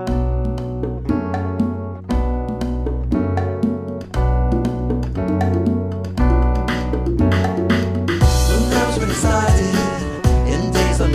Sometimes we decided? In days on